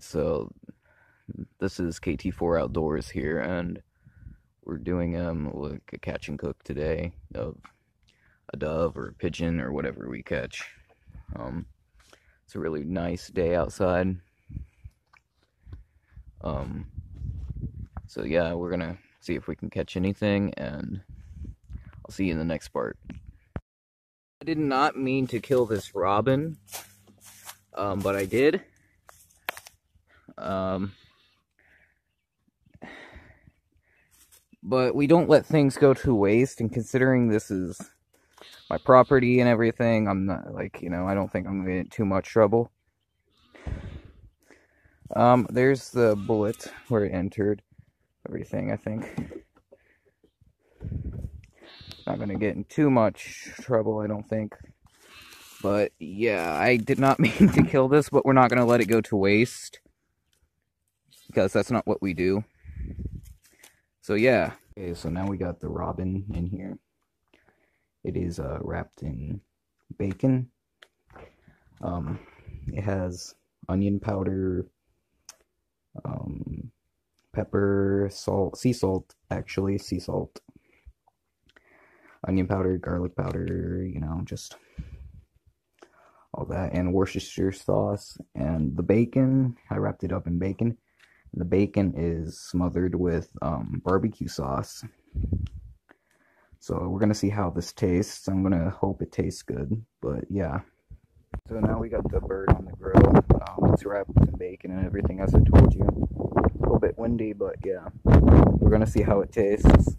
So this is KT4 Outdoors here, and we're doing um like a catch and cook today of a dove or a pigeon or whatever we catch. Um, it's a really nice day outside. Um, so yeah, we're gonna see if we can catch anything, and I'll see you in the next part. I did not mean to kill this robin, um, but I did. Um, but we don't let things go to waste, and considering this is my property and everything, I'm not, like, you know, I don't think I'm gonna get in too much trouble. Um, there's the bullet where it entered everything, I think. Not gonna get in too much trouble, I don't think. But yeah, I did not mean to kill this, but we're not gonna let it go to waste because that's not what we do. So yeah. Okay, so now we got the robin in here. It is uh, wrapped in bacon. Um, it has onion powder, um, pepper, salt, sea salt, actually, sea salt, onion powder, garlic powder, you know, just all that, and Worcestershire sauce, and the bacon. I wrapped it up in bacon. The bacon is smothered with um, barbecue sauce. So we're gonna see how this tastes. I'm gonna hope it tastes good, but yeah. So now we got the bird on the grill. Um, it's wrapped in bacon and everything, as I told you. A little bit windy, but yeah. We're gonna see how it tastes.